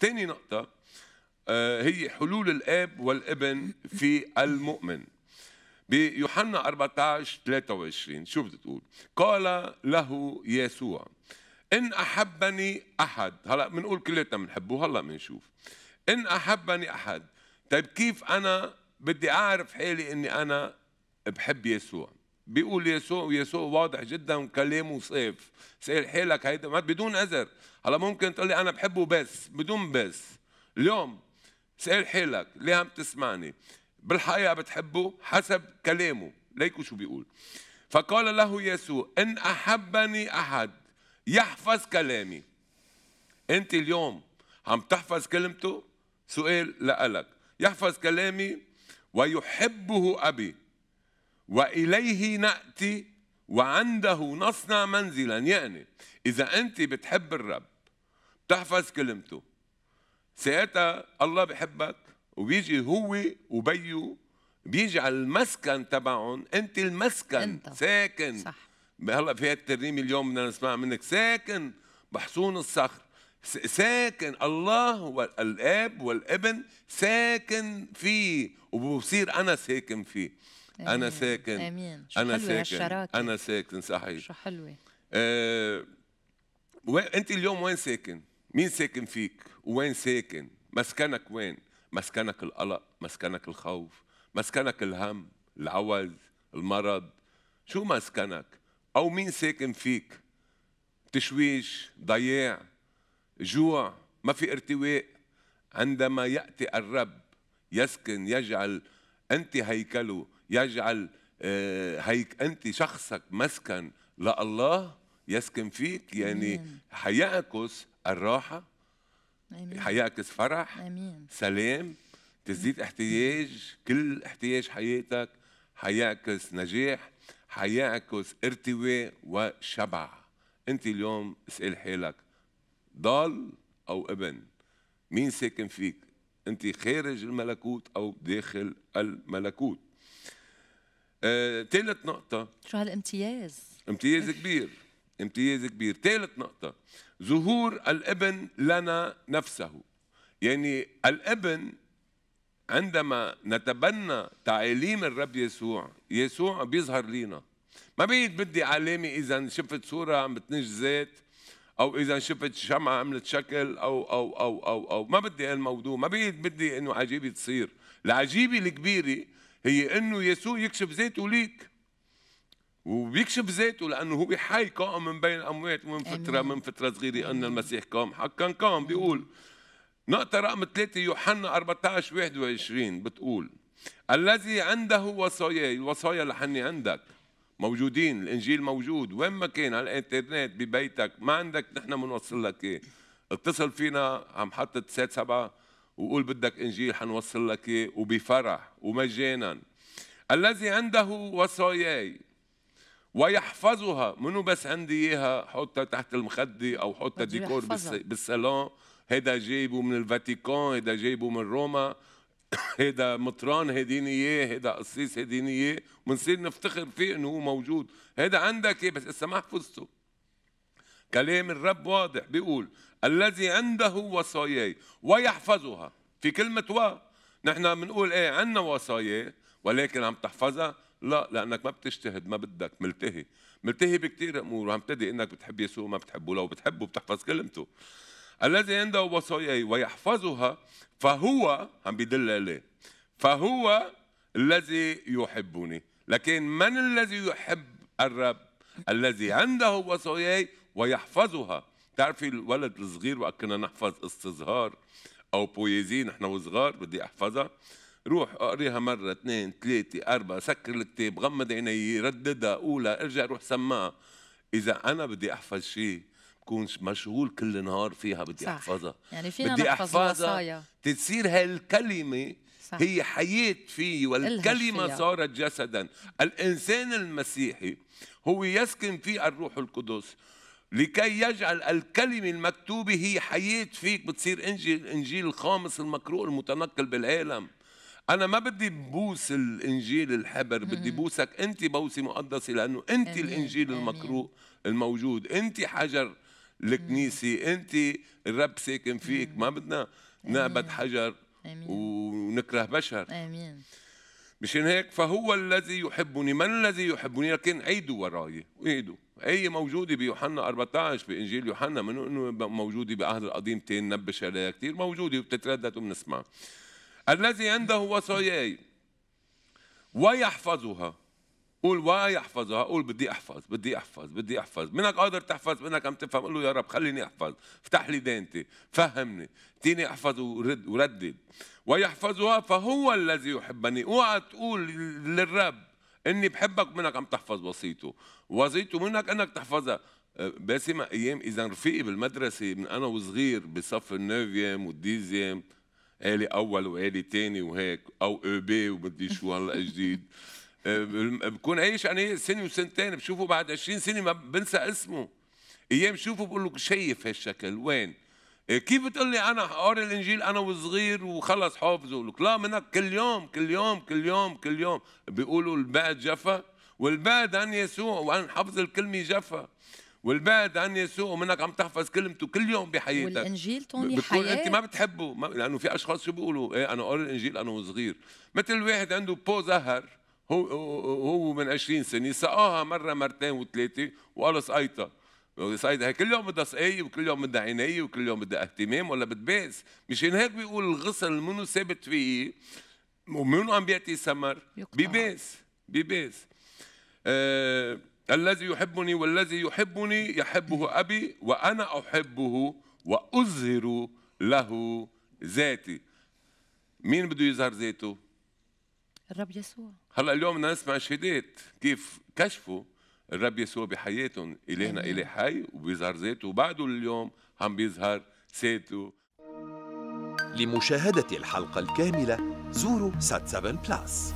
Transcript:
ثاني نقطة آه، هي حلول الآب والابن في المؤمن. بيوحنا 14 23 شو بتقول قال له يسوع إن أحبني أحد. هلا بنقول كلنا بنحبه هلا بنشوف إن أحبني أحد. طيب كيف أنا بدي أعرف حالي إني أنا بحب يسوع؟ بيقول يسوع ويسوع واضح جدا وكلامه صيف. سأل حالك هيدا بدون عذر هلا ممكن تقول لي أنا بحبه بس بدون بس. اليوم سأل حالك ليه عم تسمعني؟ بالحقيقة بتحبه حسب كلامه. ليكوا شو بيقول. فقال له يسوع إن أحبني أحد يحفظ كلامي. أنت اليوم عم تحفظ كلمته؟ سؤال لك يحفظ كلامي ويحبه أبي. وإليه نأتي وعنده نصنع منزلا. يعني إذا أنت بتحب الرب بتحفظ كلمته ساعتها الله بحبك وبيجي هو وبيو بيجعل المسكن تبعهم. أنت المسكن أنت. ساكن. صح. هلا في الترنيمه اليوم بدنا نسمع منك. ساكن بحصون الصخر. ساكن. الله والاب والابن ساكن فيه وبصير أنا ساكن فيه. أمين. أنا ساكن. آمين. شو أنا ساكن. الشراكة. أنا ساكن صحيح. شو حلوة. آه أنت اليوم وين ساكن؟ مين ساكن فيك؟ وين ساكن؟ مسكنك وين؟ مسكنك القلق مسكنك الخوف مسكنك الهم العوز المرض. شو مسكنك؟ أو مين ساكن فيك؟ تشويش ضياع جوع ما في ارتواء. عندما يأتي الرب يسكن يجعل أنت هيكله. يجعل آه، هيك أنت شخصك مسكن لله يسكن فيك يعني حيعكس الراحة أمين. حيعكس فرح أمين. سلام تزيد احتياج كل احتياج حياتك حيعكس نجاح حيعكس ارتواء وشبع. أنت اليوم اسأل حالك ضال أو ابن؟ مين ساكن فيك؟ أنت خارج الملكوت أو داخل الملكوت؟ ثالث آه، نقطة. شو هالامتياز؟ امتياز كبير. امتياز كبير. ثالث نقطة. ظهور الابن لنا نفسه. يعني الابن عندما نتبنى تعاليم الرب يسوع يسوع بيظهر لينا. ما بيد بدي علامة إذا شفت صورة عم بتنج زيت أو إذا شفت شمعة عملت شكل أو أو أو أو أو. ما بدي الموضوع ما بيد بدي إنه عجيبة تصير. العجيبة الكبيرة هي إنه يسوع يكشف ذاته ليك. وبيكشف ذاته لأنه هو حي قائم من بين الأموات ومن فتره من فترة صغيرة أن المسيح قام. حقا قام. بيقول نقطة رقم ثلاثة يوحنا 14 21 بتقول الذي عنده وصاياي الوصايا اللي حني عندك موجودين الإنجيل موجود. وين ما كان على الإنترنت ببيتك ما عندك نحن بنوصل لك إيه. اتصل فينا عم حط سات سبعة وقول بدك إنجيل حنوصل لك إيه؟ وبفرح ومجانا. الذي عنده وصاياي ويحفظها. منو بس عندي إياها حطها تحت المخدة أو حطها ديكور بالصالون؟ هيدا جايبه من الفاتيكان هيدا جايبه من روما. هيدا مطران هيدين إياه هيدا قسيس هيدين إياه. بنصير نفتخر فيه إنه هو موجود. هيدا عندك إيه؟ بس اسا ما حفظته. كلام الرب واضح. بيقول الذي عنده وصاياي ويحفظها. في كلمة و نحن بنقول إيه عندنا وصايا ولكن عم تحفظها؟ لا لأنك ما بتجتهد ما بدك ملتهي. ملتهي بكثير أمور وعم تدي إنك بتحب يسوع ما بتحبه. لو بتحبه بتحفظ كلمته. الذي عنده وصاياي ويحفظها فهو عم بيدل عليه فهو الذي يحبني. لكن من الذي يحب الرب؟ الذي عنده وصاياي ويحفظها. تعرفي الولد الصغير وقت كنا نحفظ استظهار أو بويزي نحن وصغار بدي أحفظها. روح أقريها مرة اثنين ثلاثة أربعة سكر الكتاب غمض عيني رددها قولها ارجع روح سمعها. إذا أنا بدي أحفظ شيء بكون مشغول كل نهار فيها بدي صح. أحفظها. يعني فينا بدي أحفظها. وصايا. تصير هالكلمة صح. هي حياة فيه والكلمة صارت جسدا. الإنسان المسيحي هو يسكن فيه الروح القدس. لكي يجعل الكلمة المكتوبة هي حياة فيك بتصير إنجيل الإنجيل الخامس المقروء المتنقل بالعالم أنا ما بدي بوس الإنجيل الحبر بدي بوسك انت بوسي مقدسة لأنه انت الإنجيل المقروء الموجود. انت حجر الكنيسة أنت الرب ساكن فيك. ما بدنا نعبد حجر آمين. ونكره بشر. آمين. مشان هيك فهو الذي يحبني. من الذي يحبني؟ لكن عيدوا وراي. عيدوا. هي موجودة بيوحنا 14 بإنجيل يوحنا من إنه موجودة بعهد القديم تين نبش عليها كثير موجودة وبتتردد وبنسمع. الذي عنده وصاياي ويحفظها. قول ويحفظها قول بدي أحفظ بدي أحفظ بدي أحفظ. منك قادر تحفظ منك عم تفهم. قول له يا رب خليني أحفظ. افتح لي دينتي فهمني. اديني أحفظ ورد وردد. ويحفظها فهو الذي يحبني. اوعى تقول للرب إني بحبك منك عم تحفظ وصيته. وصيته منك إنك تحفظها. أه، باسم أيام إذا رفيقي بالمدرسة من أنا وصغير بصف النوفيام والديزيام آلي أول وآلي تاني وهيك أو أوبي ومدري شو هلا جديد. أه، بكون عايش أنا سنة وسنتين بشوفه بعد 20 سنة ما بنسى اسمه. أيام شوفه بقول له شايف هالشكل وين؟ أه، كيف بتقول لي أنا قاري الإنجيل؟ أنا وصغير وخلص حافظه لك لا منك كل يوم كل يوم كل يوم كل يوم. بيقولوا البعد جفا والبعد عن يسوع وعن حفظ الكلمة جفا. والبعد عن يسوع ومنك عم تحفظ كلمته كل يوم بحياتك. والإنجيل توني بتقول حياة؟ أنت ما بتحبه ما لأنه في أشخاص شو بيقولوا إيه أنا قاري الإنجيل أنا وصغير. مثل واحد عنده بو زهر هو هو من 20 سنة سقاها مرة مرتين وثلاثة وقال سقيتها سقيتها كل يوم بدها سقايه وكل يوم بدها عنايه وكل يوم بدها اهتمام ولا بتباس. مشان هيك بيقول الغسل منو ثابت فيه ومنو عم بيعطي ثمر. بيباس بيباس. آه الذي يحبني والذي يحبني يحبه أبي وأنا أحبه وأظهر له ذاتي. مين بده يظهر ذاته؟ الرب يسوع. هلا اليوم بدنا نسمع شهادات كيف كشفوا الرب يسوع بحياتهم إلهنا. إله حي وبيظهر ذاته. وبعده اليوم عم بيظهر ذاته. لمشاهدة الحلقة الكاملة زوروا سات 7 بلاس.